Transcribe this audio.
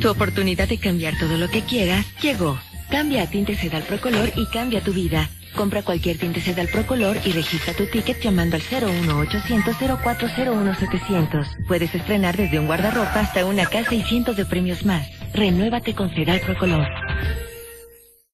Tu oportunidad de cambiar todo lo que quieras llegó. Cambia a Tinte Sedal Procolor y cambia tu vida. Compra cualquier tinte Sedal Procolor y registra tu ticket llamando al 01800 0401 700. Puedes estrenar desde un guardarropa hasta una casa y cientos de premios más. Renuévate con Sedal Procolor.